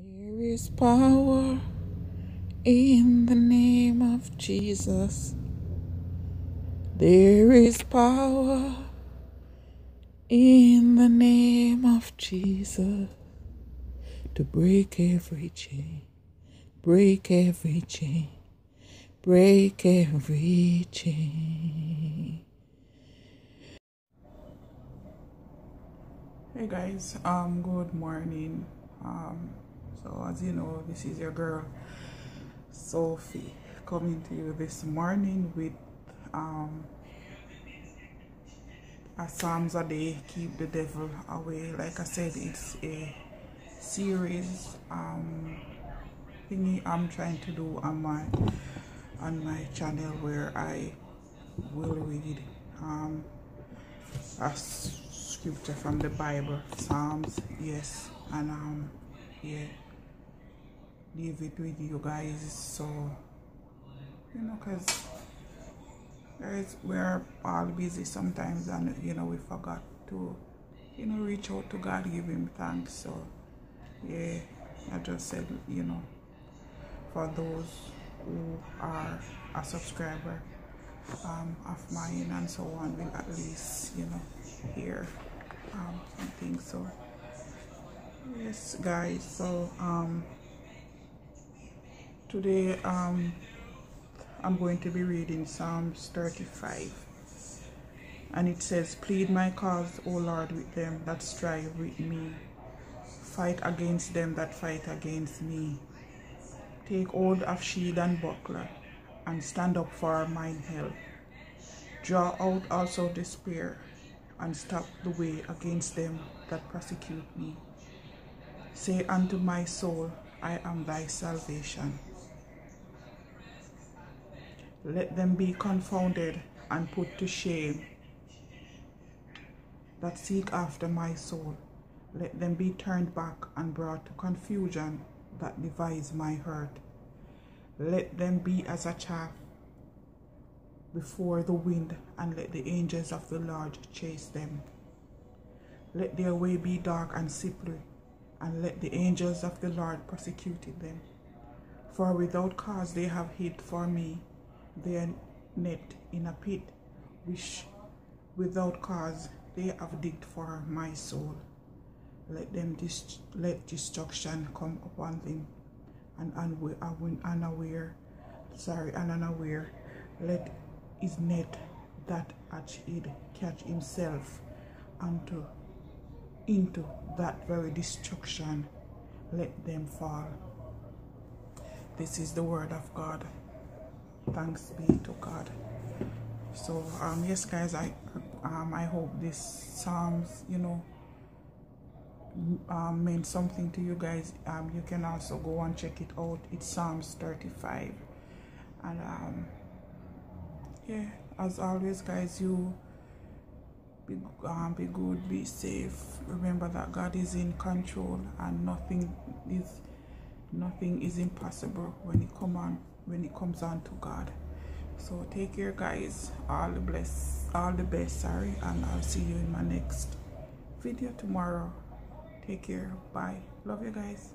There is power in the name of Jesus. There is power in the name of Jesus to break every chain, break every chain, break every chain. Hey guys, um, good morning. Um, so as you know, this is your girl Sofie coming to you this morning with um a Psalms a day, keep the devil away. Like I said, it's a series um thingy I'm trying to do on my on my channel where I will read um a scripture from the Bible, Psalms, yes, and um yeah leave it with you guys so you know because guys we're all busy sometimes and you know we forgot to you know reach out to god give him thanks so yeah i just said you know for those who are a subscriber um, of mine and so on will at least you know hear um, something so yes guys so um today um i'm going to be reading psalms 35 and it says plead my cause o lord with them that strive with me. Fight against them that fight against me. Take hold of shield and buckler and stand up for mine help. Draw out also the spear and stop the way against them that persecute me. Say unto my soul i am thy salvation let them be confounded and put to shame that seek after my soul. Let them be turned back and brought to confusion that devise my hurt. Let them be as a chaff before the wind, and let the angels of the Lord chase them. Let their way be dark and slippery, and let the angels of the Lord persecute them. For without cause they have hid for me their net in a pit which without cause they have digged for my soul. Let them dis- let destruction come upon them, and unaware, unaware, sorry, and unaware, let his net that hatch it catch himself unto into that very destruction. Let them fall. This is the word of God thanks be to god. So um yes guys i um i hope this psalms you know um meant something to you guys. Um you can also go and check it out. It's psalms 35 and um yeah as always guys you be, um, be good be safe. Remember that god is in control and nothing is nothing is impossible when it come on when it comes on to God. So take care guys. All the bless all the best, sorry, and I'll see you in my next video tomorrow. Take care. Bye. Love you guys.